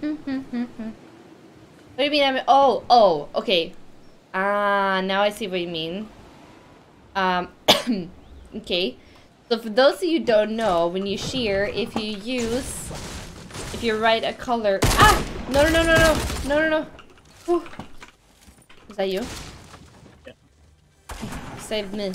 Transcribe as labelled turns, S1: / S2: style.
S1: What do you mean? I'm oh oh okay. Ah, now I see what you mean. Um, okay. So for those of you don't know, when you shear, if you use, if you write a color, ah, no no no no no no no no. Whew. Is that you?
S2: Yeah.
S1: Save me.